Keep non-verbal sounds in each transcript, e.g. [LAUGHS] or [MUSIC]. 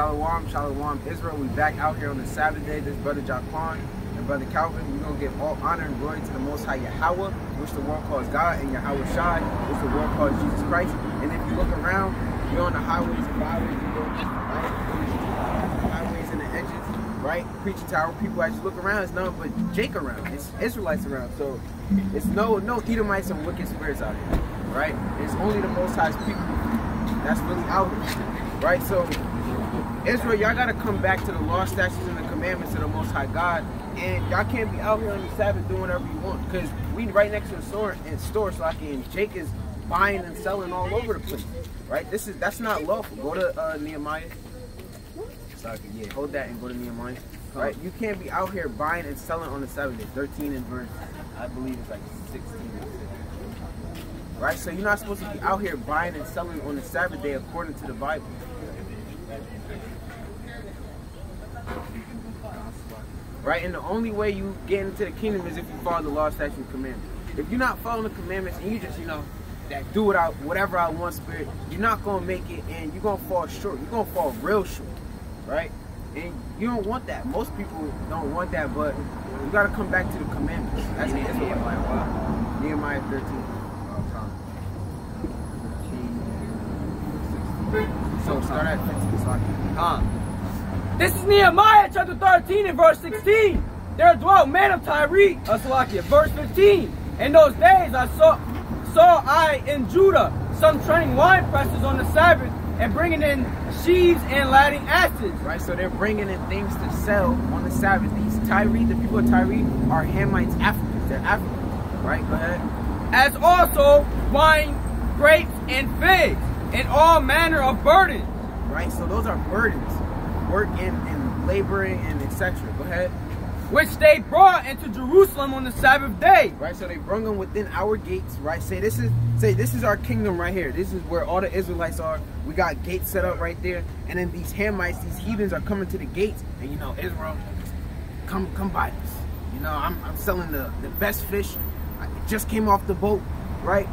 Shalom, Shalom, Israel. We back out here on the Sabbath day. This brother Jaquan and brother Calvin. We're gonna give all honor and glory to the Most High Yahweh, which the world calls God, and Yahweh Shai, which the world calls Jesus Christ. And if you look around, you're on the highways and byways, you go right, highways and the edges, right? Preaching tower people. As you look around, it's nothing but Jake around. It's Israelites around. So it's no no Edomites and wicked spirits out here, right? It's only the Most High's people that's really out here, right? So Israel, y'all gotta come back to the law, statutes, and the commandments of the Most High God, and y'all can't be out here on the Sabbath doing whatever you want, because we right next to the store and store, so I can. Jake is buying and selling all over the place, right? This is that's not lawful. Go to uh, Nehemiah. Sorry, yeah, hold that and go to Nehemiah. Right, you can't be out here buying and selling on the Sabbath day. 13 and verse, I believe it's like 16 or 16. Right, so you're not supposed to be out here buying and selling on the Sabbath day according to the Bible. Right? And the only way you get into the kingdom is if you follow the law, statutes, and commandments. If you're not following the commandments and you just, you know, that do it out whatever I want spirit, you're not gonna make it and you're gonna fall short. You're gonna fall real short, right? And you don't want that. Most people don't want that, but you gotta come back to the commandments. That's the Nehemiah. Wow. Nehemiah 13. So start at 15. Sorry. This is Nehemiah chapter 13 and verse 16. There dwelt men of Tyre, uh, Salakia, verse 15. In those days I saw saw I in Judah some turning wine presses on the Sabbath and bringing in sheaves and ladding asses. Right, so they're bringing in things to sell on the Sabbath. These Tyre, the people of Tyre, are Hamites, Africans. They're Africans. Right, go ahead. As also wine, grapes, and figs, and all manner of burdens. Right, so those are burdens. Work and, and laboring and etc. Go ahead. Which they brought into Jerusalem on the Sabbath day. Right, so they brought them within our gates, right? Say this is say this is our kingdom right here. This is where all the Israelites are. We got gates set up right there. And then these Hamites, these heathens are coming to the gates. And you know, Israel, come come buy this. You know, I'm, I'm selling the, the best fish. I just came off the boat, right?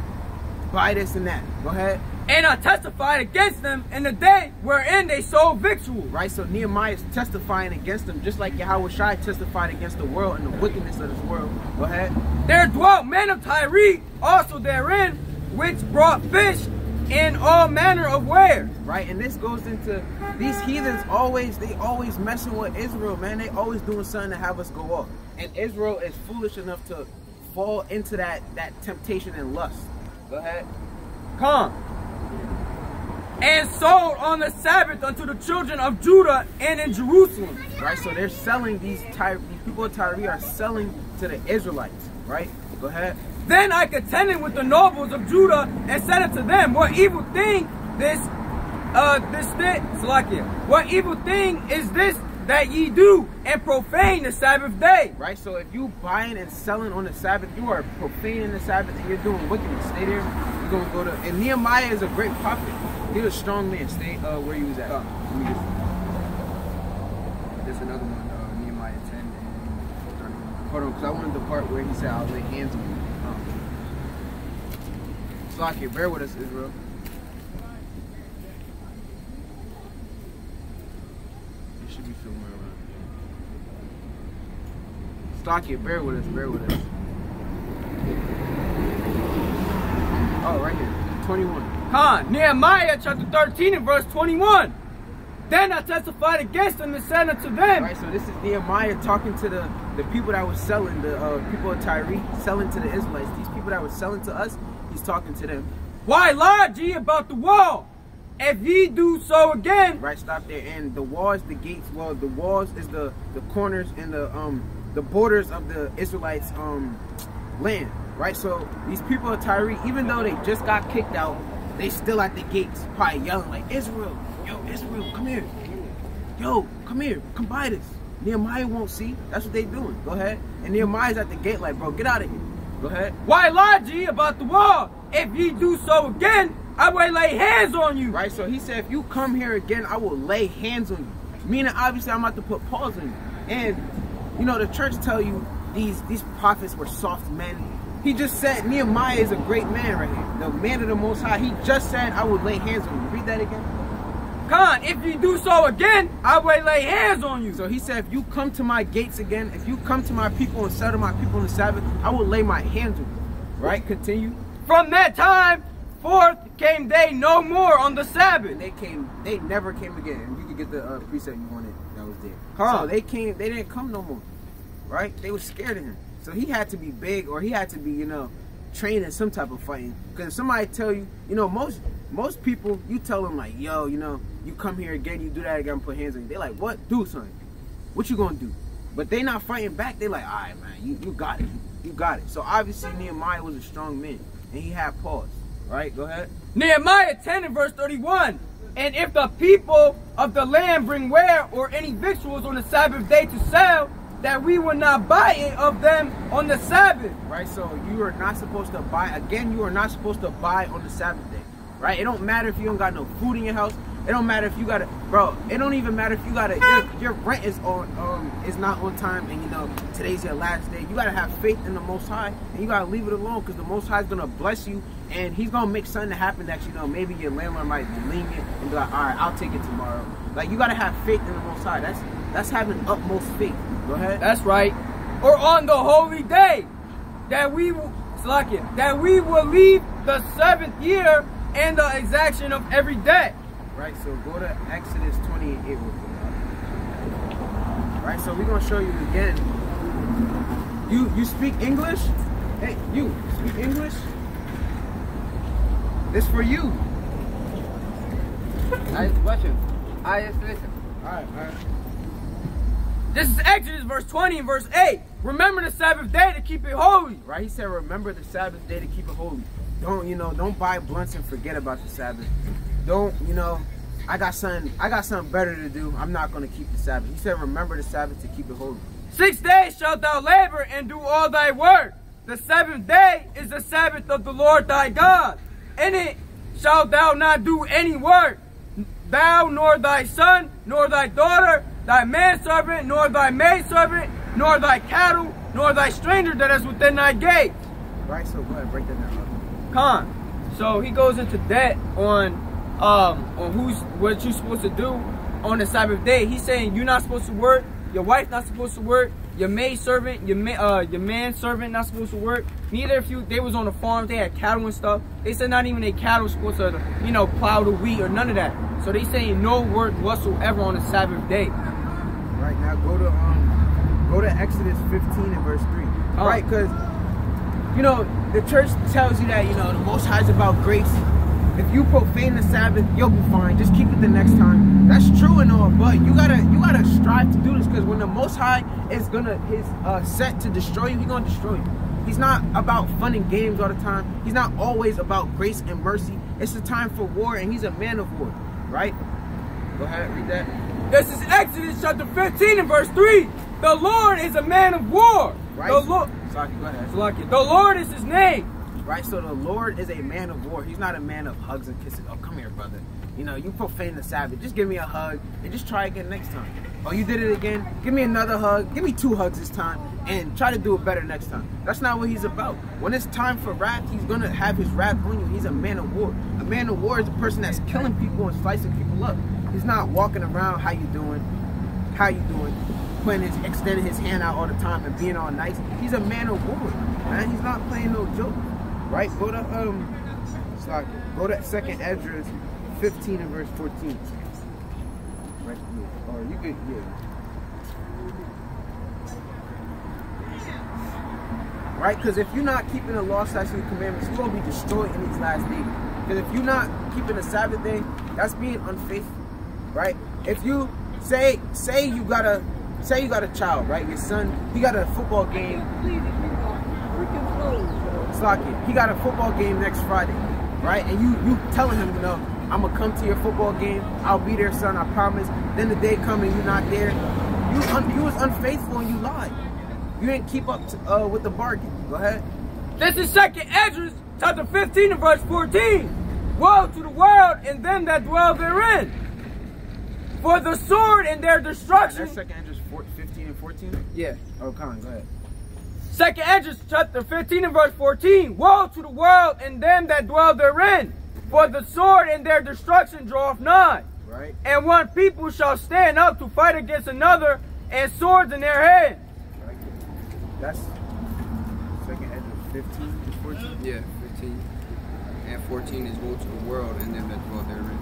Buy this and that. Go ahead. And I testified against them in the day wherein they sold victual. Right, so Nehemiah is testifying against them, just like Yahweh Shai testified against the world and the wickedness of this world. Go ahead. There dwelt men of Tyre also therein, which brought fish in all manner of wares. Right, and this goes into these heathens always, they always messing with Israel, man. They always doing something to have us go off. And Israel is foolish enough to fall into that, that temptation and lust. Go ahead. Come and sold on the Sabbath unto the children of Judah and in Jerusalem. Right, so they're selling these Tyre, these people of Tyre are selling to the Israelites, right? Go ahead. Then I contended with the nobles of Judah and said unto them, What evil thing this, uh, this, this, Salakia, what evil thing is this that ye do and profane the Sabbath day? Right, so if you buying and selling on the Sabbath, you are profaning the Sabbath and you're doing wickedness. Stay there. You're going to go to, and Nehemiah is a great prophet. He was a strong man. Stay uh, where he was at. Oh. There's another one, uh, Nehemiah 10 and 31. Hold on, because I wanted the part where he said, I'll lay hands on you. Um, Slakia, bear with us, Israel. You should be filming around. Slakia, bear with us, bear with us. Oh, right here. 21. Huh, Nehemiah chapter 13 and verse 21. Then I testified against them and said unto them. Right, so this is Nehemiah talking to the, the people that were selling, the uh, people of Tyre, selling to the Israelites. These people that were selling to us, he's talking to them. Why lie ye about the wall? If ye do so again. Right, stop there. And the walls, the gates, well, the walls is the, the corners and the um the borders of the Israelites um land. Right, so these people of Tyre, even though they just got kicked out, they still at the gates, probably yelling like, Israel, yo, Israel, come here. Yo, come here, come buy this. Nehemiah won't see. That's what they doing. Go ahead. And Nehemiah's at the gate like, bro, get out of here. Go ahead. Why lie ye about the wall? If ye do so again, I will lay hands on you. Right, so he said, if you come here again, I will lay hands on you. Meaning, obviously, I'm about to put paws on you. And, you know, the church tell you these, these prophets were soft men he just said Nehemiah is a great man right here. The man of the Most High. He just said, I would lay hands on you. Read that again. Khan, if you do so again, I will lay hands on you. So he said, if you come to my gates again, if you come to my people and settle my people on the Sabbath, I will lay my hands on you. Right? Continue. From that time forth came they no more on the Sabbath. And they came, they never came again. And you could get the uh, precept you wanted that was there. Huh. So they came, they didn't come no more. Right? They were scared of him. So he had to be big or he had to be, you know, trained in some type of fighting. Because if somebody tell you, you know, most most people, you tell them like, yo, you know, you come here again, you do that again, put hands on you. They like, what? Do something. What you gonna do? But they not fighting back. They like, all right, man, you, you got it. You got it. So obviously Nehemiah was a strong man. And he had pause. Right? Go ahead. Nehemiah 10 and verse 31. And if the people of the land bring ware or any victuals on the Sabbath day to sell, that we will not buy it of them on the Sabbath. Right? So you are not supposed to buy again, you are not supposed to buy on the Sabbath day. Right? It don't matter if you don't got no food in your house. It don't matter if you got it, bro. It don't even matter if you got it. Your, your rent is on, um, is not on time, and you know today's your last day. You gotta have faith in the Most High, and you gotta leave it alone, because the Most High is gonna bless you, and He's gonna make something happen that you know maybe your landlord might be lenient and be like, all right, I'll take it tomorrow. Like you gotta have faith in the Most High. That's that's having utmost faith. Go ahead. That's right. Or on the holy day, that we will, Slakia, that we will leave the seventh year and the exaction of every debt. Right, so go to Exodus 28 real. Right, so we're gonna show you again. You you speak English? Hey, you speak English? This for you. I just watch him. I just listen. Alright, alright. This is Exodus verse 20 and verse 8. Remember the Sabbath day to keep it holy. Right, he said remember the Sabbath day to keep it holy. Don't you know, don't buy blunts and forget about the Sabbath. Don't, you know, I got something I got something better to do. I'm not gonna keep the Sabbath. He said remember the Sabbath to keep it holy. Six days shalt thou labor and do all thy work. The seventh day is the Sabbath of the Lord thy God. In it shalt thou not do any work, thou nor thy son, nor thy daughter, thy manservant, nor thy maidservant, nor thy cattle, nor thy stranger that is within thy gates. Right, so go ahead, break that down. Con. So he goes into debt on um on who's what you're supposed to do on the Sabbath day. He's saying you're not supposed to work, your wife's not supposed to work, your maid servant, your ma- uh your man servant not supposed to work. Neither if you they was on the farm, they had cattle and stuff. They said not even their cattle supposed to, you know, plow the wheat or none of that. So they saying no work whatsoever on the Sabbath day. Right now, go to um, go to Exodus 15 and verse 3. Oh. Right, because you know the church tells you that you know the Most High is about grace. If you profane the Sabbath, you'll be fine. Just keep it the next time. That's true and all, but you gotta you gotta strive to do this because when the Most High is gonna his uh, set to destroy you, he's gonna destroy you. He's not about fun and games all the time. He's not always about grace and mercy. It's a time for war, and he's a man of war, right? Go ahead, read that. This is Exodus chapter 15 and verse 3. The Lord is a man of war. Right. The Lord Sorry, go ahead. The Lord is his name. Right, so the Lord is a man of war. He's not a man of hugs and kisses. Oh, come here, brother. You know, you profane the Sabbath. Just give me a hug and just try again next time. Oh, you did it again? Give me another hug. Give me two hugs this time and try to do it better next time. That's not what he's about. When it's time for wrath, he's going to have his wrath on you. He's a man of war. A man of war is a person that's killing people and slicing people up. He's not walking around, how you doing? How you doing? Putting his, extending his hand out all the time and being all nice. He's a man of war, man. He's not playing no joke. Right? Go to um sorry, go to second Ezra 15 and verse 14. Right yeah. Or you could yeah. Right? Because if you're not keeping the law, statutes, and commandments, you're gonna be destroyed in these last days. Because if you're not keeping the Sabbath day, that's being unfaithful. Right? If you say say you got a say you got a child, right? Your son, he got a football game Slocky, he got a football game next Friday, right? And you you telling him, you know, I'm gonna come to your football game. I'll be there, son. I promise. Then the day come and you're not there. You un, you was unfaithful and you lied. You didn't keep up to, uh, with the bargain. Go ahead. This is second Ezra chapter 15 and verse 14. Woe to the world and them that dwell therein. For the sword and their destruction. That's second Esdras 15 and 14. Yeah. Oh, Colin, go ahead. Second Ezra chapter 15 and verse 14. Woe to the world and them that dwell therein. For the sword and their destruction draweth nigh. Right? And one people shall stand up to fight against another, and swords in their hands. Right? That's second Ezra 15 to 14. Yeah, 15. And 14 is woe to the world and them that dwell therein.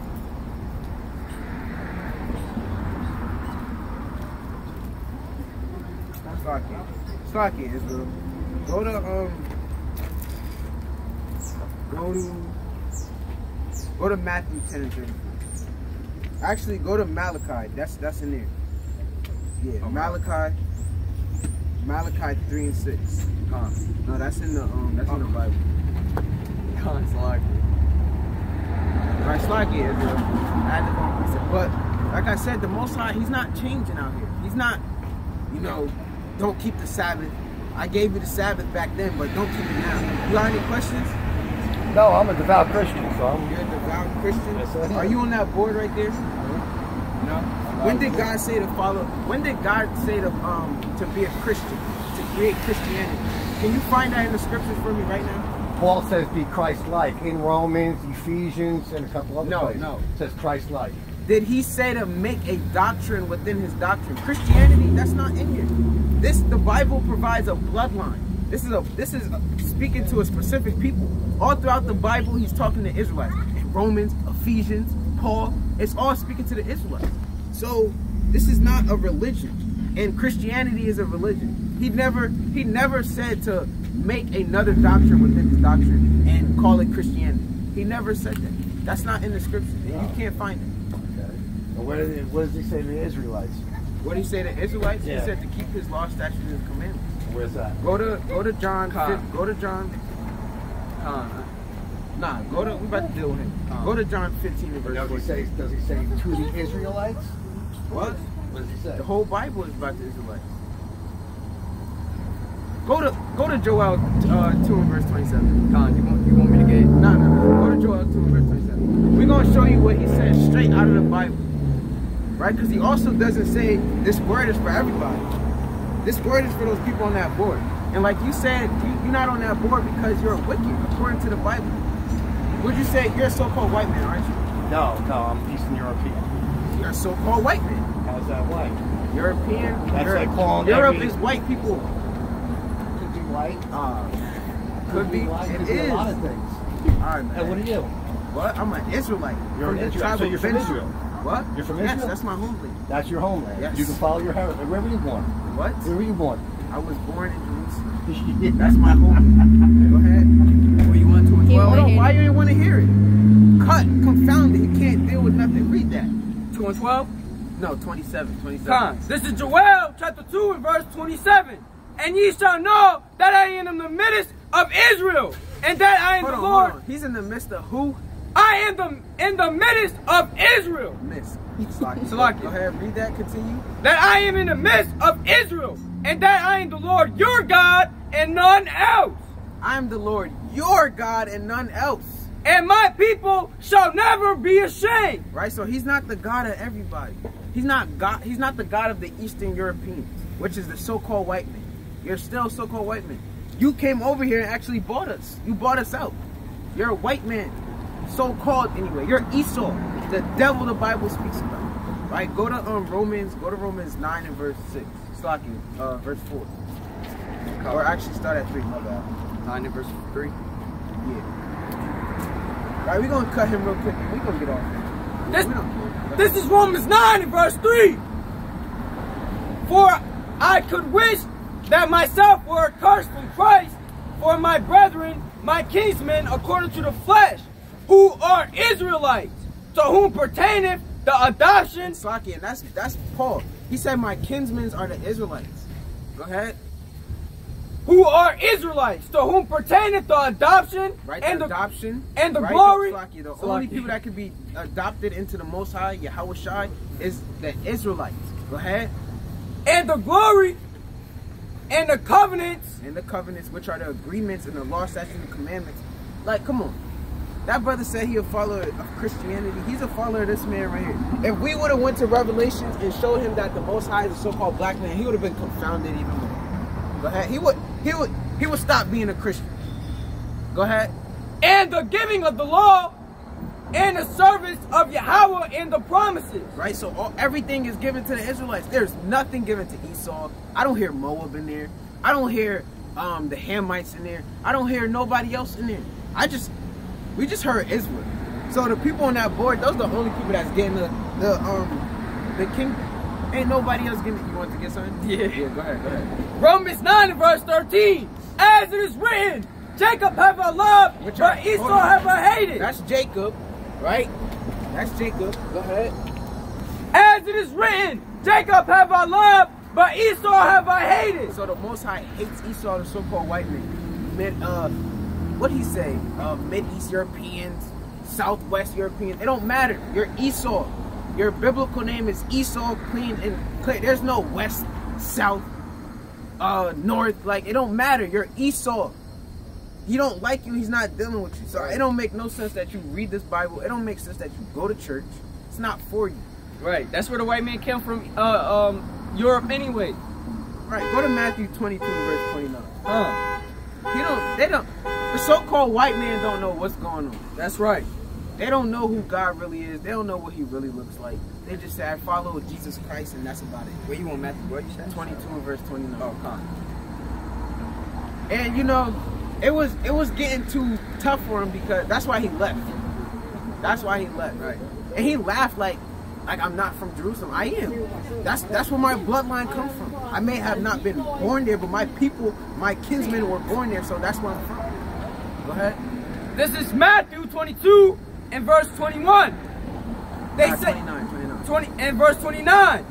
Slocky. Slocky Israel. Go to um go to go to Matthew 10 and 34. Actually go to Malachi. That's that's in there. Yeah, Okay. Malachi. Malachi 3 and 6. Con, No, that's in the um that's in the Bible. con, Salaki. Right, Slocky Israel. I had to go and. But like I said, the most high, he's not changing out here. He's not, you know, don't keep the Sabbath. I gave you the Sabbath back then, but don't keep it now. You got any questions? No, I'm a devout Christian, so I'm You're a devout Christian. Yes, Are you on that board right there? No. When did God say to follow? When did God say to um to be a Christian, to create Christianity? Can you find that in the scriptures for me right now? Paul says be Christ-like in Romans, Ephesians, and a couple other No, places. no. It says Christ-like. Did he say to make a doctrine within his doctrine? Christianity, that's not in here. This the Bible provides a bloodline. This is a this is speaking to a specific people. All throughout the Bible, he's talking to Israelites. Romans, Ephesians, Paul, it's all speaking to the Israelites. So this is not a religion, and Christianity is a religion. He never he never said to make another doctrine within his doctrine and call it Christianity. He never said that. That's not in the scripture, you can't find it. Okay. And what, did, what does he say to the Israelites? What did he say to Israelites? Yeah. He said to keep his law, statutes, and commandments. Where's that? Go to go to John. Con. Go to John. Con. Nah, go to. We about to deal with him. Con. Go to John 15 and verse Does he say? Does he say to the Israelites? What? What does he say? The whole Bible is about the Israelites. Go to go to Joel uh, 2 and verse 27. Con, you want, you want me to get No, no, no. Go to Joel 2 and verse 27. We're gonna show you what he said straight out of the Bible. Right? Because he also doesn't say this word is for everybody. This word is for those people on that board. And like you said, you, you're not on that board because you're a wicked, according to the Bible. Would you say you're a so-called white man, aren't you? No, no, I'm Eastern European. You're a so-called white man. How's that white? European. That's Europe, like calling Europe every- is white people. Could be white. Uh, could be. white. It Could be a lot of things. All right, man. And what are you? What? I'm an Israelite. You're from an Israelite. So you're from. Israel? What? You're from yes, Israel? that's my homeland. That's your homeland. Yes. You can follow your heritage. Where were you born? What? Where were you born? I was born in Jerusalem. [LAUGHS] That's my homeland. Go ahead. What you want to and He twelve? Hold on. Why it. you didn't want to hear it? Cut. Confounded. You can't deal with nothing. Read that. Two and twelve? No, 27. 27. Con. This is Joel chapter 2 and verse 27. And ye shall know that I am in the midst of Israel, and that I am Hold the on, Lord. hold on. He's in the midst of who? I am the in the midst of Israel. Miss. [LAUGHS] Salaki. Salaki. Go ahead. Read that. Continue. That I am in the midst of Israel, and that I am the Lord your God, and none else. I am the Lord, your God, and none else. And my people shall never be ashamed. Right? So he's not the God of everybody. He's not God. He's not the God of the Eastern Europeans, which is the so-called white man. You're still so-called white man. You came over here and actually bought us. You bought us out. You're a white man, so-called anyway. You're Esau, the devil the Bible speaks about. Right? Go to um Romans. Go to Romans nine and verse six. Slaki, uh, verse four. Or actually start at three. My bad. 9 and verse 3. Yeah. All right, we're gonna cut him real quick. We're gonna get off. This, this is Romans 9 and verse 3. For I could wish that myself were accursed from Christ for my brethren, my kinsmen, according to the flesh, who are Israelites, to whom pertaineth the adoption Slaki, and that's that's Paul. He said, "My kinsmen are the Israelites." Go ahead. who are Israelites, to whom pertaineth the adoption Right, and the the adoption and the right, glory- Slaki, the Slaki. only people that can be adopted into the Most High, Yahweh Shai, is the Israelites. Go ahead. and the glory and the covenants. And the covenants, which are the agreements and the law, statutes, and commandments. Like, come on. That brother said he a follower of Christianity. He's a follower of this man right here. If we would have went to Revelations and showed him that the Most High is a so-called black man, he would have been confounded even more. Go ahead. He would. He would. He would stop being a Christian. Go ahead. and the giving of the law and the service of Yahweh and the promises. Right? So all, everything is given to the Israelites. There's nothing given to Esau. I don't hear Moab in there. I don't hear um, the Hamites in there. I don't hear nobody else in there. I just, we just heard Israel. So the people on that board, those are the only people that's getting the, the um, the kingdom. Ain't nobody else getting it. You want to get something? Yeah. Yeah, go ahead, go ahead. Romans 9 verse 13. As it is written, Jacob have I loved, Which but Esau have I hated. That's Jacob, right? That's Jacob. Go ahead. As it is written, Jacob have I loved, but Esau have I hated. So the Most High hates Esau, the so-called white man. Mid, uh, what he say? Uh, Mid East Europeans, Southwest Europeans. It don't matter. You're Esau. Your biblical name is Esau, clean and clear. There's no West, South, uh, North. Like it don't matter. You're Esau. He don't like you. He's not dealing with you. So it don't make no sense that you read this Bible. It don't make sense that you go to church. It's not for you. Right. That's where the white man came from, uh, um, Europe anyway. Right. Go to Matthew 22 verse 29. Huh. He don't. They don't. The so-called white man don't know what's going on. That's right. They don't know who God really is. They don't know what He really looks like. They just say, "I follow Jesus Christ," and that's about it. Where you want Matthew? What you said? 22 and verse 29. Oh, come. And you know, it was it was getting too tough for him because that's why he left. That's why he left. Right. And he laughed like, like I'm not from Jerusalem. I am. That's that's where my bloodline comes from. I may have not been born there, but my people, my kinsmen were born there, so that's where I'm from. Go ahead. This is Matthew 22 and verse 21. They Nah, say 29, 29. 20 and verse 29.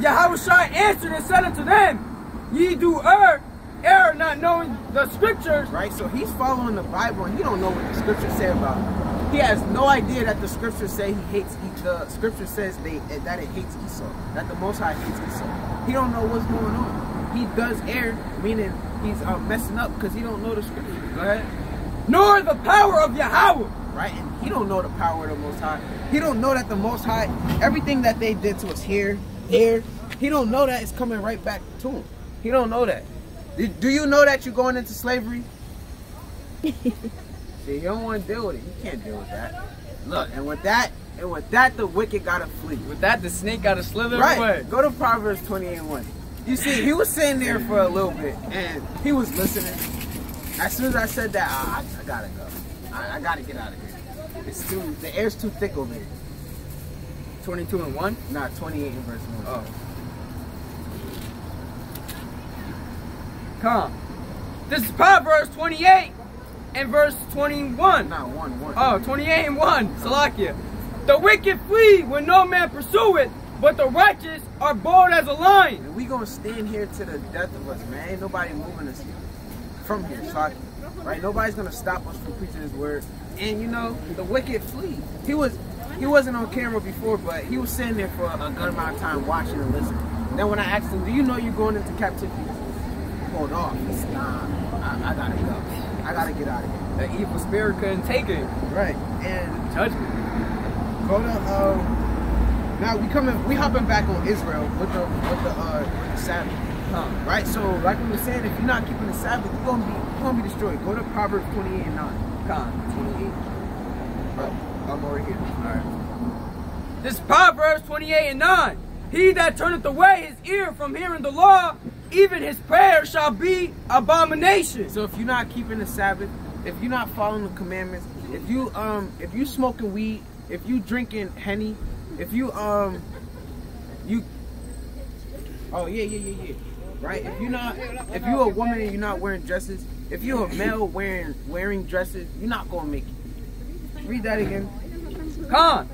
Yahushua answered and said unto them, Ye do err, err not knowing the scriptures. right? So he's following the Bible and he don't know what the scriptures say about him. He has no idea that the scriptures say he hates each. The scripture says they that it hates Esau. That the Most High hates Esau. He don't know what's going on. He does err, meaning he's uh, messing up because he don't know the scriptures. Go ahead, Nor the power of Yahweh. right? And he don't know the power of the Most High. He don't know that the Most High, everything that they did to us here, here, he don't know that it's coming right back to him. He don't know that. Do, you know that you're going into slavery? [LAUGHS] See, you don't want to deal with it. You can't deal with that. Look, and with that, and with that, the wicked gotta flee. With that, the snake got to slither Right. away. Go to Proverbs 28 and 1. You see, he was sitting there for a little bit, and he was listening. As soon as I said that, I, I, gotta go. I, I gotta get out of here. It's too, the air's too thick over here. 22 and 1. Nah, 28 and verse 1. Oh. Come. This is Proverbs 28 and verse 21. Not 1, 1. Oh, 28 and 1. Salakia. The wicked flee when no man pursue it, but the righteous are bold as a lion. And we gonna stand here to the death of us, man. Ain't nobody moving us from here, Saki. Right? Nobody's gonna stop us from preaching his word. And you know, the wicked flee. He was he wasn't on camera before, but he was sitting there for a good amount of time watching and listening. Then when I asked him, Do you know you're going into captivity? Hold off. He said, Nah, I, I gotta go. I gotta get out of here. The evil spirit couldn't take it. Right. And Judgment. go to um now we coming we hopping back on Israel with the with the uh with the Sabbath. Huh. Right? So like we were saying, if you're not keeping the Sabbath, you're gonna be you're gonna be destroyed. Go to Proverbs 28 and 9. Con. 28. Oh, I'm over here. Alright. This is Proverbs 28 and 9. He that turneth away his ear from hearing the law, even his prayer shall be abomination. So if you're not keeping the Sabbath, if you're not following the commandments, if you um if you smoking weed, if you drinking henny, if you um you Oh yeah, yeah, yeah, yeah. Right? If you're not if you're a woman and you're not wearing dresses, if you're a male wearing wearing dresses, you're not gonna make it. Read that again. Con.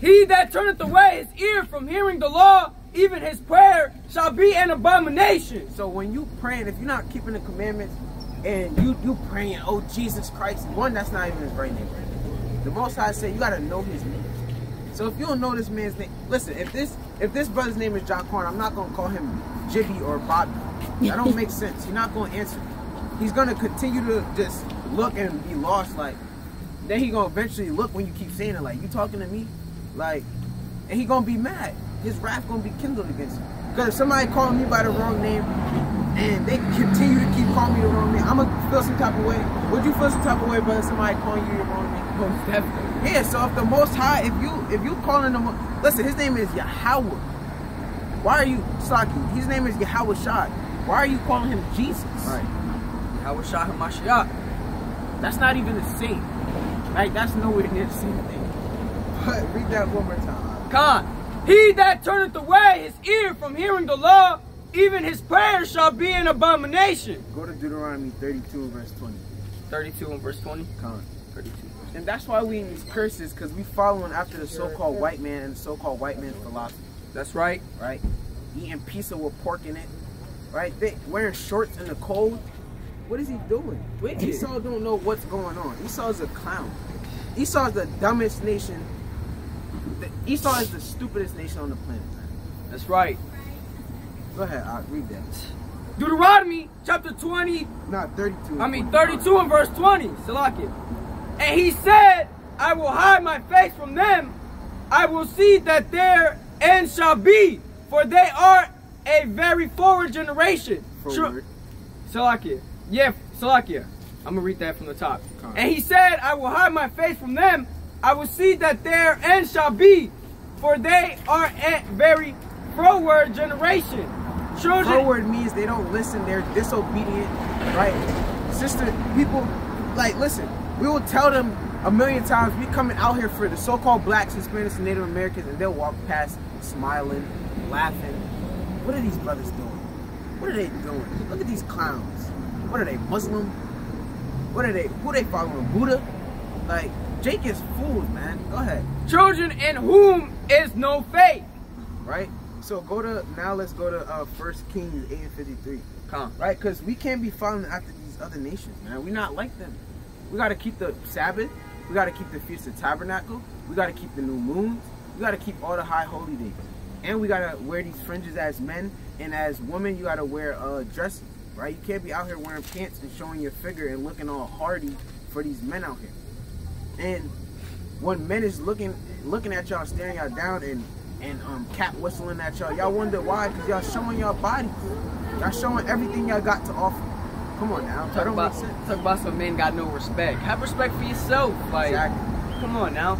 He that turneth away his ear from hearing the law, even his prayer shall be an abomination. So when you praying, if you're not keeping the commandments and you you praying, oh Jesus Christ, one that's not even his right name. The Most High said you gotta know his name. So if you don't know this man's name, listen. If this if this brother's name is John Corn, I'm not gonna call him Jibby or Bobby. That don't make [LAUGHS] sense. You're not gonna answer. He's gonna continue to just look and be lost. Like then he gonna eventually look when you keep saying it. Like you talking to me, like, and he gonna be mad. His wrath gonna be kindled against him. Because if somebody calling me by the wrong name and they continue to keep calling me the wrong name, I'm gonna feel some type of way. Would you feel some type of way, brother? Somebody calling you the wrong name? Most definitely. Yeah, so if the Most High, if you if you calling him, listen, his name is Yahweh. Why are you Saki? His name is Yahweh Shai. Why are you calling him Jesus? Right. Yahweh Shah Hamashiach. That's not even the same. Like that's nowhere near the same thing. But read that one more time. Khan, he that turneth away his ear from hearing the law, even his prayer shall be an abomination. Go to Deuteronomy 32 verse 20. 32 and verse 20. Con. 32. And that's why we in these curses, because we following after the so-called white man and the so-called white man's philosophy, That's right. right? Eating pizza with pork in it, right? They wearing shorts in the cold. What is he doing? Wicked. Esau don't know what's going on. Esau's a clown. Esau is the dumbest nation. The- Esau is the stupidest nation on the planet. That's right. Go ahead, I'll read that. Deuteronomy chapter 20, Not 32. I mean 32 and verse 20, Salakia. And he said, I will hide my face from them. I will see that their end shall be, for they are a very forward generation. True- Forward. Salakia. Yeah, Salakia. I'm gonna read that from the top. And he said, I will hide my face from them. I will see that their end shall be, for they are a very forward generation. Children, Forward means they don't listen, they're disobedient, right? Sister, people, like, listen, we will tell them a million times we coming out here for the so-called blacks, Hispanics, and Native Americans, and they'll walk past smiling, laughing. What are these brothers doing? What are they doing? Look at these clowns. What are they, Muslim? What are they, who they following, Buddha? Like, Jake is fooled, man. Go ahead, children in whom is no faith. right? So go to, now let's go to uh, 1 Kings 8 and 53. Come. right? Because we can't be following after these other nations, man. We're not like them. We got to keep the Sabbath. We got to keep the Feast of Tabernacle. We got to keep the new moons. We got to keep all the high holy days. And we got to wear these fringes as men. And as women, you got to wear uh, dresses, right? You can't be out here wearing pants and showing your figure and looking all hardy for these men out here. And when men is looking looking at y'all, staring y'all down and and um, cat whistling at y'all, y'all wonder why? Because y'all showing y'all bodies. Y'all showing everything y'all got to offer. Come on now. Talk about, talk about some men got no respect. Have respect for yourself. Like, Exactly. come on now.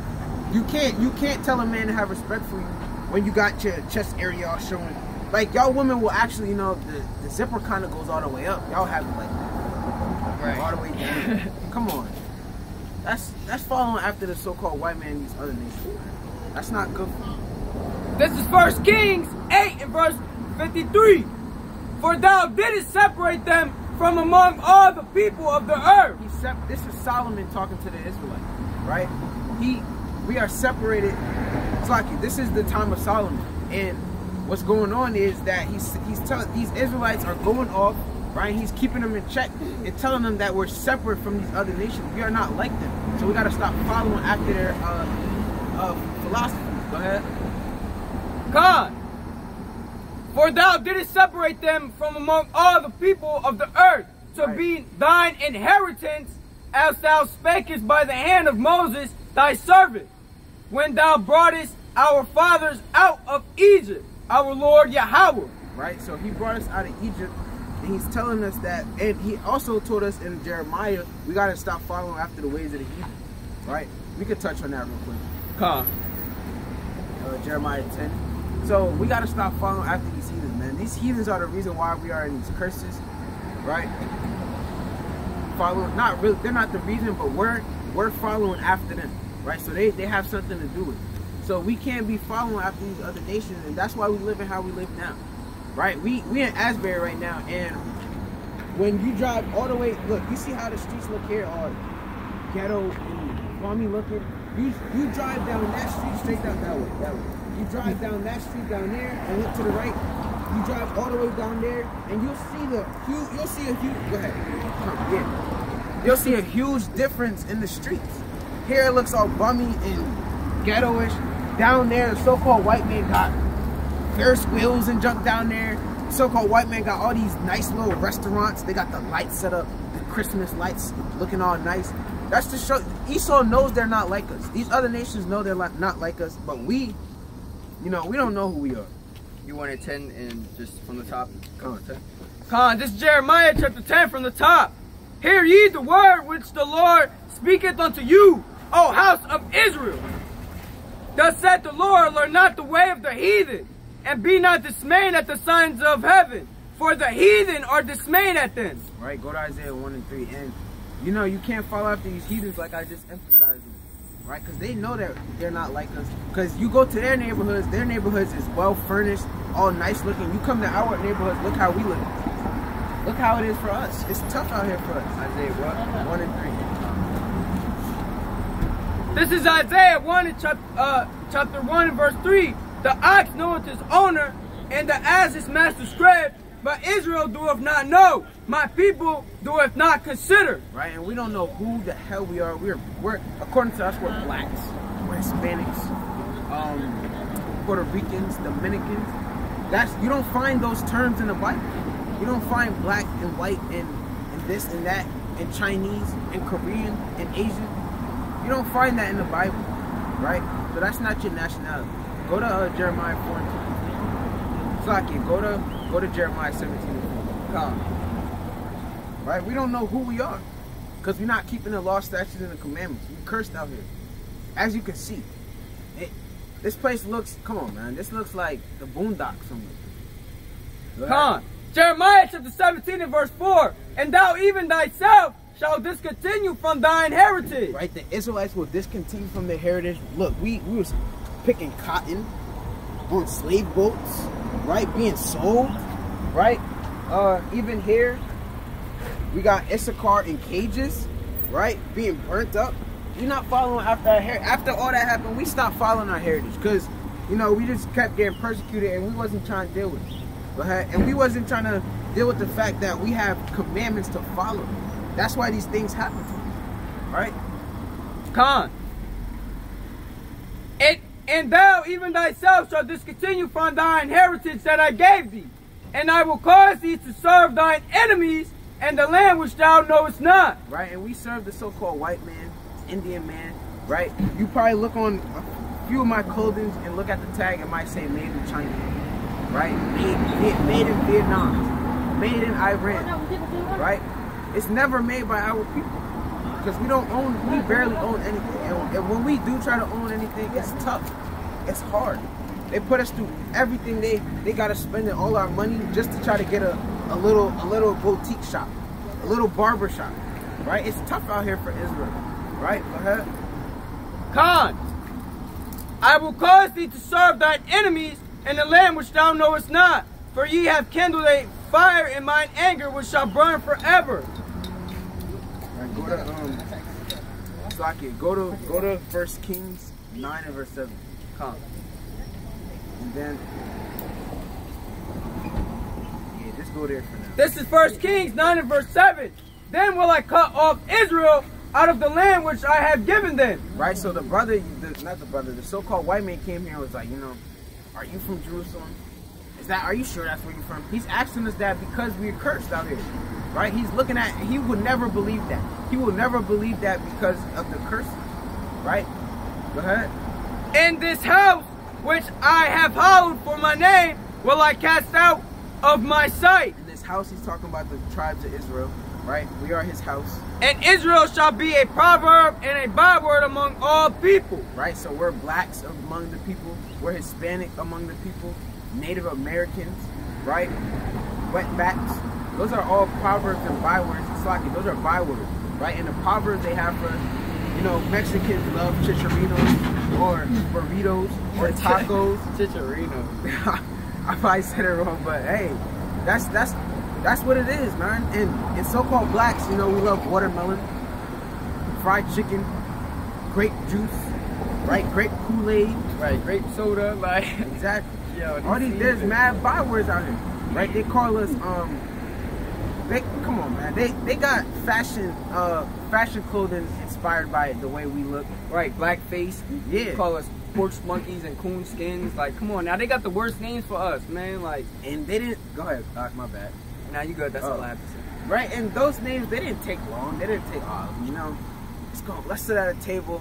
You can't you can't tell a man to have respect for you when you got your chest area all showing. Like y'all women will actually, you know, the, the zipper kind of goes all the way up. Y'all have it like all the way down. [LAUGHS] Come on. That's that's following after the so-called white man these other nations. That's not good for. This is First Kings 8 and verse 53. For thou didst separate them from among all the people of the earth. He sep- this is Solomon talking to the Israelites, right? He, we are separated. It's like this is the time of Solomon, and what's going on is that he's he's telling these Israelites are going off, right? He's keeping them in check and telling them that we're separate from these other nations. We are not like them, so we got to stop following after their uh, uh, philosophy. Go ahead. God. For thou didst separate them from among all the people of the earth to Right. be thine inheritance, as thou spakest by the hand of Moses thy servant, when thou broughtest our fathers out of Egypt, our Lord Yahweh. right? So he brought us out of Egypt, and he's telling us that, and he also told us in Jeremiah, we got to stop following after the ways of the heathen, right? We could touch on that real quick. Come. Uh, Jeremiah 10. So we got to stop following after these heathens, man. These heathens are the reason why we are in these curses, right? Following, not really, they're not the reason, but we're we're following after them, right? So they they have something to do with it. So we can't be following after these other nations, and that's why we live in how we live now, right? We we in Asbury right now, and when you drive all the way, look, you see how the streets look here, all ghetto and farmy looking. You you drive down that street straight down that way, that way. You drive down that street down there and look to the right. You drive all the way down there, and you'll see the huge. You'll see a huge. Go ahead. Yeah. You'll see a huge difference in the streets. Here it looks all bummy and ghettoish. Down there, the so-called white man got Ferris wheels and junk down there. So-called white man got all these nice little restaurants. They got the lights set up, the Christmas lights looking all nice. That's to show Esau knows they're not like us. These other nations know they're not like us, but we, you know, we don't know who we are. You wanted 10 and just from the top? Come on. 10 Con, this is Jeremiah chapter 10 from the top. Hear ye the word which the Lord speaketh unto you. O house of Israel. Thus said the Lord, learn not the way of the heathen, and be not dismayed at the signs of heaven, for the heathen are dismayed at them. Right? Go to Isaiah 1 and 3. And, you know, you can't fall after these heathens like I just emphasized. Them, right? Because they know that they're not like us. Because you go to their neighborhoods, their neighborhoods is well furnished, all nice looking. You come to our neighborhoods, look how we live. Look how it is for us. It's tough out here for us. Isaiah what? Uh-huh. 1 and 3. This is Isaiah 1 and chapter, uh, chapter 1 and verse 3. The ox knoweth his owner, and the ass his master's tread, but Israel doeth not know. My people doeth not consider. Right? And we don't know who the hell we are. We're, we're according to us, we're blacks. We're Hispanics, um, Puerto Ricans, Dominicans. That's you don't find those terms in the Bible. You don't find black and white and, and this and that and Chinese and Korean and Asian. You don't find that in the Bible, right? So that's not your nationality. Go to uh, Jeremiah 4 and 2. Slaki, go to go to Jeremiah 17 and 4. Come. Right? We don't know who we are. Because we're not keeping the law, statutes, and the commandments. We're cursed out here. As you can see. It, this place looks, come on, man. This looks like the boondocks somewhere. Come on. Jeremiah chapter 17 and verse 4. And thou even thyself shall discontinue from thine heritage. Right? The Israelites will discontinue from their heritage. Look, we, we was picking cotton on slave boats, right? Being sold, right? Uh, even here, we got Issachar in cages, right? Being burnt up. We're not following after our heritage. After all that happened, we stopped following our heritage because, you know, we just kept getting persecuted and we wasn't trying to deal with it. And we wasn't trying to deal with the fact that we have commandments to follow. That's why these things happen to us, right? Con. And, and thou even thyself shalt discontinue from thine heritage that I gave thee. And I will cause thee to serve thine enemies and the land which thou knowest not. right? And we serve the so-called white man, Indian man, right? You probably look on a few of my clothing and look at the tag, it might say made in China, right? Made, made, made in Vietnam, made in Iran, right? It's never made by our people because we don't own, we barely own anything. And, when we do try to own anything, it's tough. It's hard. They put us through everything. They they gotta spend all our money just to try to get a, a little a little boutique shop, a little barber shop, right? It's tough out here for Israel, right? Go ahead. Con. I will cause thee to serve thine enemies in the land which thou knowest not. For ye have kindled a fire in mine anger which shall burn forever. Right, go to um, Slakia. Go to go to First Kings nine and verse seven. Con. And then, yeah, just go there for now. This is First Kings 9 and verse 7. Then will I cut off Israel out of the land which I have given them. Right, so the brother, the, not the brother, the so-called white man came here and was like, you know, are you from Jerusalem? That, are you sure that's where you're from? He's asking us that because we're cursed out here, right? He's looking at, he would never believe that. He will never believe that because of the curses. right? Go ahead. In this house which I have hallowed for my name will I cast out of my sight. In this house, he's talking about the tribes of Israel, right? We are his house, And Israel shall be a proverb and a byword among all people. right? So we're blacks among the people, we're Hispanic among the people, Native Americans, right? Wetbacks. Those are all proverbs and bywords. It's like those are bywords, right? And the proverbs they have for, you know, Mexicans love chicharinos or burritos or tacos. [LAUGHS] Chicharito. [LAUGHS] I probably said it wrong, but hey, that's that's that's what it is, man. And and so-called blacks, you know, we love watermelon, fried chicken, grape juice, right? Grape Kool-Aid, Right, grape soda, like [LAUGHS] exactly. Yo. All these there's mad bywords out here, right? They call us um. They come on, man. They they got fashion uh fashion clothing inspired by the way we look. right, blackface. Yeah. Call us porch monkeys and coon skins. Like, come on, now they got the worst names for us, man. Like, And they didn't go ahead, uh, my bad. now you good. That's Oh. all I have to say. Right, and those names they didn't take long. They didn't take oh, you know. Let's go. Let's sit at a table,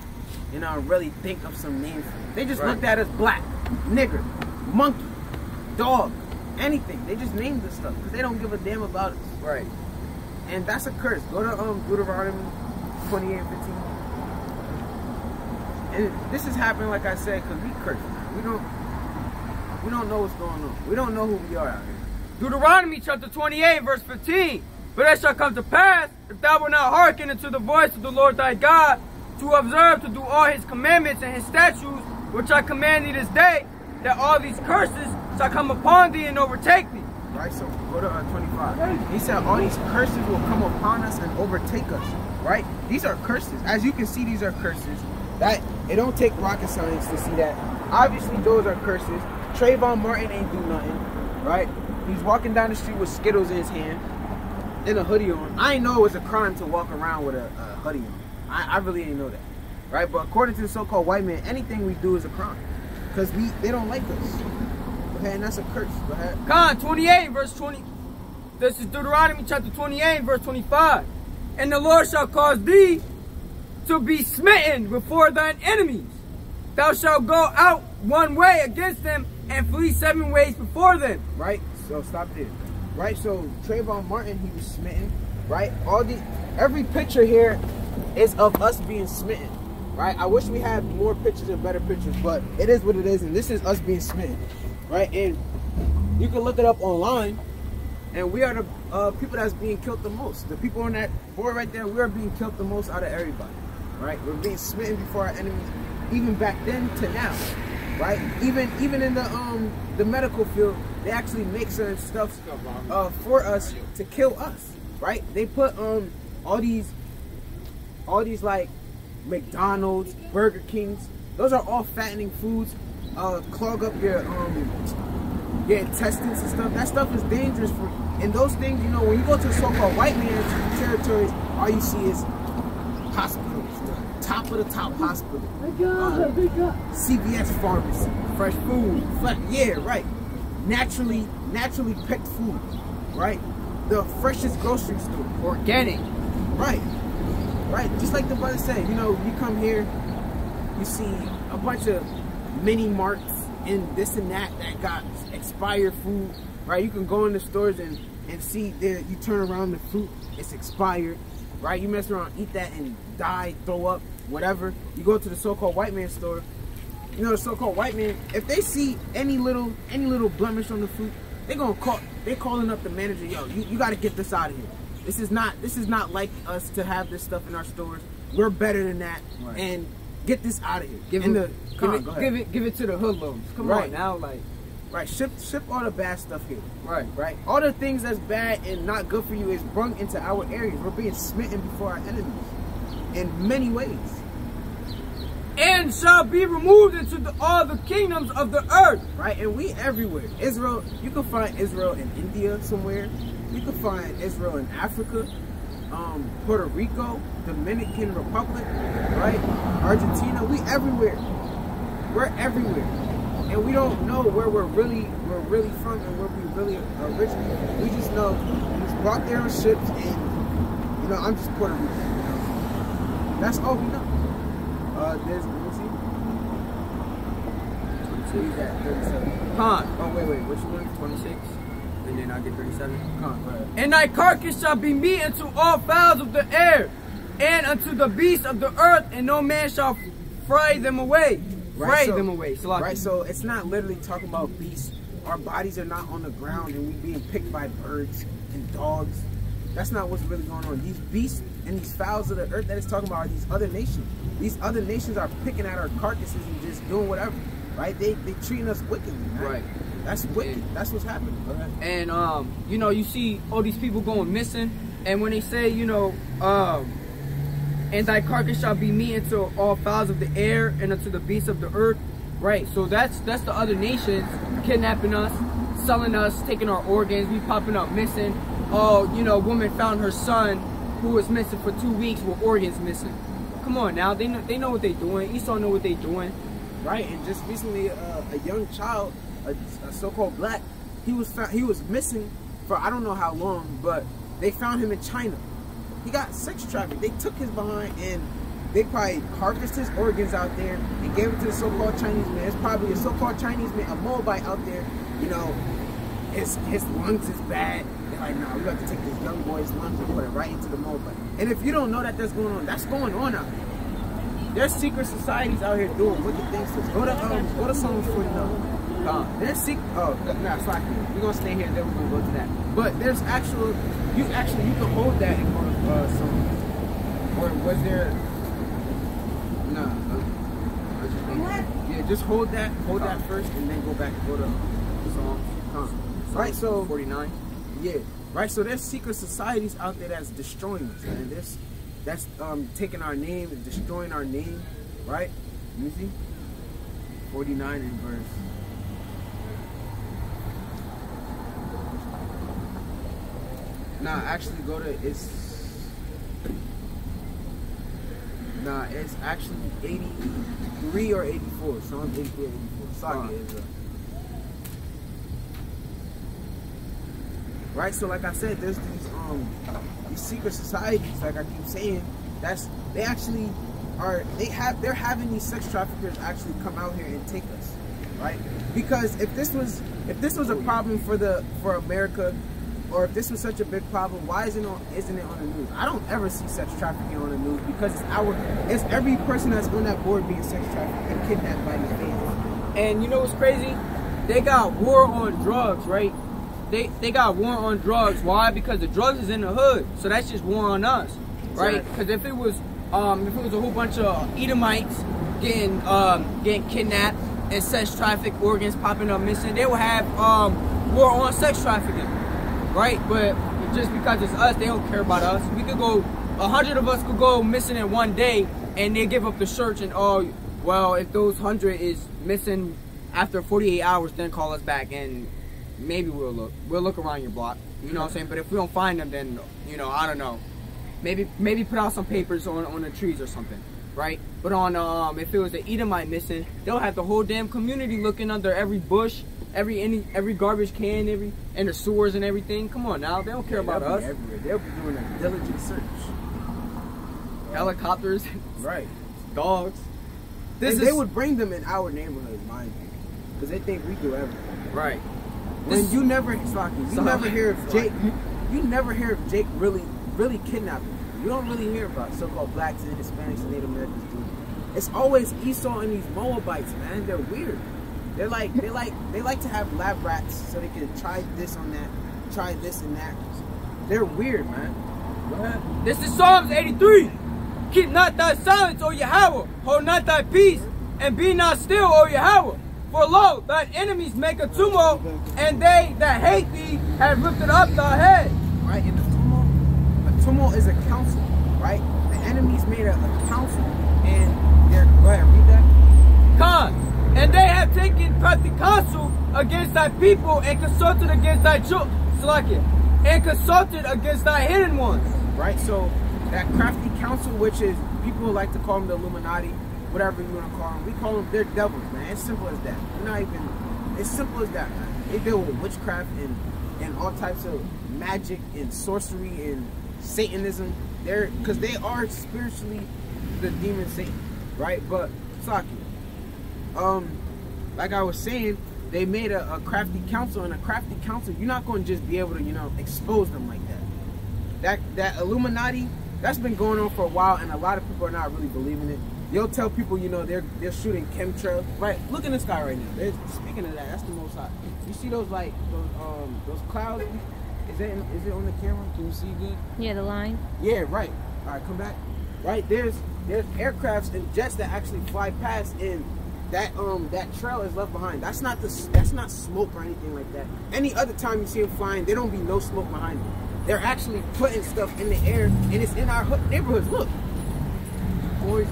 you know, and really think of some names. They just Right. looked at us black, nigger, monkey, dog, anything. They just name this stuff because they don't give a damn about us. Right. And that's a curse. Go to um Deuteronomy 28 and 15. and this is happening, like I said, because we curse. We don't, we don't know what's going on. We don't know who we are out here. Deuteronomy chapter 28, verse 15. But it shall come to pass, if thou wilt not hearken unto the voice of the Lord thy God, to observe to do all his commandments and his statutes, which I command thee this day, that all these curses shall come upon thee and overtake thee. Right, so go to uh, 25. He said all these curses will come upon us and overtake us. Right? These are curses. As you can see, these are curses. That it don't take rocket science to see that. Obviously, those are curses. Trayvon Martin ain't do nothing. Right? He's walking down the street with Skittles in his hand and a hoodie on. I ain't know it was a crime to walk around with a, a hoodie on. I, I really ain't know that. Right? But according to the so-called white man, anything we do is a crime. Because we they don't like us. Okay, and that's a curse. Go ahead. Con 28, verse 20. This is Deuteronomy chapter 28, verse 25. And the Lord shall cause thee to be smitten before thine enemies. Thou shalt go out one way against them and flee seven ways before them. Right? So stop there. Right? So Trayvon Martin, he was smitten. Right? All the every picture here is of us being smitten. Right? I wish we had more pictures and better pictures, but it is what it is, and this is us being smitten. Right? And you can look it up online. And we are the uh, people that's being killed the most. The people on that board right there, we are being killed the most out of everybody. Right? We're being smitten before our enemies, even back then to now. Right? Even even in the um the medical field, they actually make certain stuff uh, for us to kill us. Right? They put um all these all these like McDonald's, Burger Kings. Those are all fattening foods. Uh, clog up your um your intestines and stuff. That stuff is dangerous for you. And those things, you know, when you go to so-called white man's territories, all you see is hospitals, the top of the top hospital. Uh, CVS pharmacy, fresh food, fresh, yeah, right. Naturally, naturally picked food, right? The freshest grocery store, Organic. right? Right, just like the brother said, you know, you come here, you see a bunch of mini marts and this and that that got expired food, right? You can go in the stores and, and see that you turn around the fruit, it's expired, right? You mess around, eat that and die, throw up, whatever. You go to the so-called white man store, you know, the so-called white man, if they see any little any little blemish on the fruit, they gonna call they calling up the manager, yo, you, you gotta get this out of here. This is not this is not like us to have this stuff in our stores. We're better than that. Right. And get this out of here. Give it, the, give, on, it, give it, give it to the hoodlums. Come Right. on now, like, Right, ship ship all the bad stuff here. right. Right? All the things that's bad and not good for you is brung into our areas. We're being smitten before our enemies in many ways. And shall be removed into the, all the kingdoms of the earth. Right? And we everywhere. Israel, you can find Israel in India somewhere. You can find Israel in Africa, um, Puerto Rico, Dominican Republic, right? Argentina. We everywhere. We're everywhere. And we don't know where we're really we're really from and where we really originate. We just know we was brought there on ships and you know, I'm just Puerto Rican. You know? That's all we know. Uh there's let me see. So you 37. Con. Oh wait, wait, you want? 26, and then I get 37. Come on. And thy carcass shall be meat unto all fowls of the air, and unto the beasts of the earth, and no man shall fry them away. Right, Fray so- them away. Right, so it's not literally talking about beasts. Our bodies are not on the ground and we being picked by birds and dogs. That's not what's really going on. These beasts and these fowls of the earth that it's talking about are these other nations. These other nations are picking at our carcasses and just doing whatever. Right? They they treating us wickedly. Right? Right. That's wicked. That's what's happening. And um, you know, you see all these people going missing, and when they say, you know, um, and thy carcass shall be meat unto all fowls of the air and unto the beasts of the earth, right? So that's that's the other nations kidnapping us, selling us, taking our organs, we popping up missing. Oh, you know, woman found her son who was missing for two weeks with organs missing. Come on now, they know, they know what they're doing. Esau know what they're doing. Right, and just recently, uh, a young child, a, a so-called black, he was found, he was missing for I don't know how long, but they found him in China. He got sex trafficked. They took his behind and they probably harvested his organs out there and gave it to the so-called Chinese man. It's probably a so-called Chinese man, a Moabite out there. You know, his his lungs is bad. They're like, nah, we got to take this young boy's lungs and put it right into the Moabite. And if you don't know that that's going on, that's going on out there. there's secret societies out here doing wicked things. Go to um, go to Psalms 49. Uh, there's secret. Oh, nah, sorry. We're gonna stay here and then we're gonna go to that. But there's actual. You actually you can hold that in go of, uh, Psalms. Or was there? Nah. Uh, think- yeah, just hold that. Hold that first, and then go back and go to song. Huh. Right. So 49. yeah, right. So there's secret societies out there that's destroying us, man. There's that's um taking our name and destroying our name, right? You see, 49 in verse. Nah, actually go to it's. Nah, it's actually 83 or 84. Psalm 83 or 84. Sorry, Huh. Israel. right? So like I said, there's these um these secret societies, like I keep saying, that's they actually are they have they're having these sex traffickers actually come out here and take us, right? Because if this was if this was a problem for the for America, or if this was such a big problem, why isn't it on, isn't it on the news? I don't ever see sex trafficking on the news because it's our it's every person that's on that board being sex trafficked and kidnapped by these fans. And you know what's crazy? They got war on drugs, right? They they got war on drugs. Why? Because the drugs is in the hood. So that's just war on us, right? Because if it was um if it was a whole bunch of Edomites getting um getting kidnapped and sex trafficked, organs popping up missing, they would have um war on sex trafficking, right? But just because it's us, they don't care about us. We could go a hundred of us could go missing in one day, and they give up the search and oh well, if those hundred is missing after 48 hours, then call us back and maybe we'll look. We'll look around your block. You know what I'm saying? But if we don't find them, then you know I don't know. Maybe maybe put out some papers on on the trees or something, right? But on um if it was an Edomite missing, they'll have the whole damn community looking under every bush, every any every garbage can, every and the sewers and everything. Come on now, they don't care about us. everywhere. They'll be doing a diligent search. Helicopters, Right. [LAUGHS] dogs. This This they would bring them in our neighborhood, mind you, because they think we do everything. right. When This- you never, Slocky, you So- never hear of Jake. You never hear of Jake really, really kidnapping. You don't really hear about so-called blacks and Hispanics and Native Americans. It's always Esau and these Moabites, man. They're weird. They're like, they like, they like to have lab rats so they can try this on that, try this and that. They're weird, man. Go ahead. This is Psalms 83. Keep not thy silence, O Yahweh. Hold not thy peace, and be not still, O Yahweh. For lo, thine enemies make a tumult, and they that hate thee have lifted up thy head. right? In the tumult, a tumult is a council, right? The enemies made a, a council, go ahead, read that. Con, and they have taken crafty counsel against thy people, and consulted against thy children, and consulted against thy hidden ones. right? So that crafty council, which is people like to call them the Illuminati, whatever you want to call them, we call them they're devils, man. It's simple as that. We're not even. It's simple as that, man. They deal with witchcraft and and all types of magic and sorcery and Satanism. They're because they are spiritually the demon Satan, right? But Saki, um, like I was saying, they made a, a crafty council, and a crafty council, you're not going to just be able to, you know, expose them like that. That that Illuminati, that's been going on for a while, and a lot of people are not really believing it. They'll tell people, you know, they're they're shooting chemtrails. Right, look in the sky right now. There's, speaking of that, that's the most hot. You see those like those um those clouds? Is it is it on the camera? Can you see good? Yeah, the line. Yeah, right. All right, come back. Right, there's there's aircrafts and jets that actually fly past, and that um that trail is left behind. That's not the that's not smoke or anything like that. Any other time you see them flying, there don't be no smoke behind them. They're actually putting stuff in the air, and it's in our neighborhoods. Look, boys,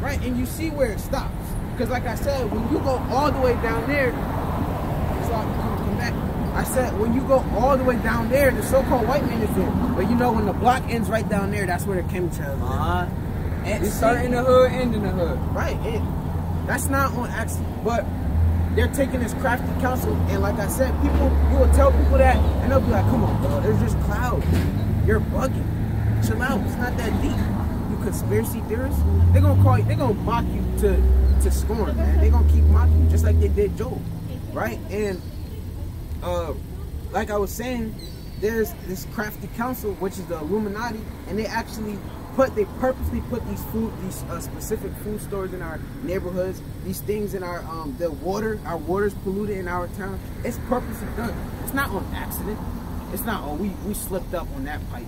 right, and you see where it stops. Because like I said, when you go all the way down there, it's like come, come back. I said when you go all the way down there, the so-called white man is there. But you know when the block ends right down there, that's where the chemtrails. Uh huh. And We start in the hood, end in the hood. Right. It, that's not on accident. But they're taking this crafty counsel, and like I said, people you will tell people that, and they'll be like, "Come on, bro, there's just clouds. You're bugging. Chill out. It's not that deep. You conspiracy theorists. They're gonna call you. They're gonna mock you to to scorn, man. They're gonna keep mocking you, just like they did Job, right? And uh, like I was saying, there's this crafty council, which is the Illuminati, and they actually put they purposely put these food these uh, specific food stores in our neighborhoods these things in our um the water our water's polluted in our town. It's purposely done. It's not on accident. It's not oh we we slipped up on that pipe.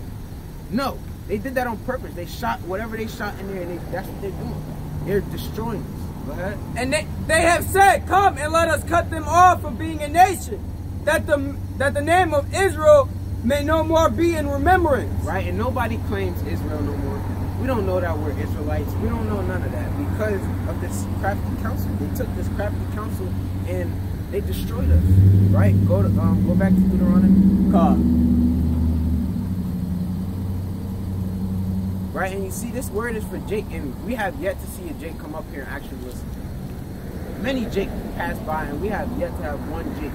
No they did that on purpose. They shot whatever they shot in there and they, that's what they're doing. They're destroying us. Go ahead. And they, they have said, Come and let us cut them off from being a nation, that the that the name of Israel may no more be in remembrance. right? And nobody claims Israel no more. We don't know that we're Israelites. We don't know none of that because of this crafty council. They took this crafty council and they destroyed us, right? Go to um, go back to Deuteronomy, God. right? And you see, this word is for Jake, and we have yet to see a Jake come up here and actually listen. Many Jake pass by, and we have yet to have one Jake.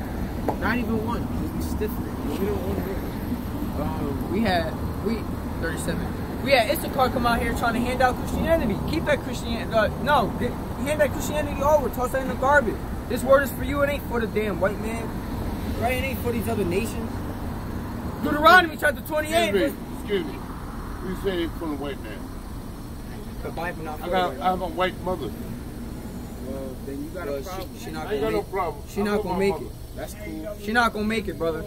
Not even one, because we stiffed it. We don't want to hear. it. Um, We had we 37. We had Issachar come out here trying to hand out Christianity. Keep that Christianity. Uh, no, get, hand that Christianity over. Toss that in the garbage. This word is for you. It ain't for the damn white man. Right? It ain't for these other nations. Deuteronomy chapter 28. Excuse me, excuse me. You say it's for the white man. The Bible not I got, the I have a white mother. well, then you got a Well, problem. she, she not I gonna ain't got no make. problem. She I not gonna make mother. it. That's cool. She not gonna make it, brother.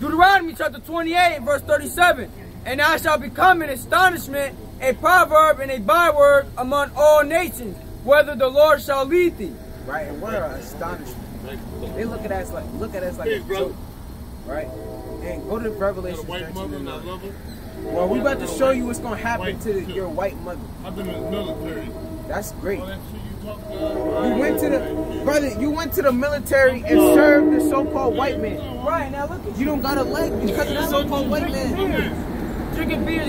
Deuteronomy chapter 28, verse 37. And I shall become an astonishment, a proverb, and a byword among all nations, whether the Lord shall lead thee. right? And what an astonishment. They look at us like look at us like Hey, a brother. joke, right? And go to Got Revelation white 13 and and 9. Well, we about to show you what's gonna happen to your white mother. I've been in the military. That's great. All that shit you talk about. You went to the brother. You went to the military and served the so-called white man. Right, now look at You don't got a leg because of the so-called white man. Drinking beer,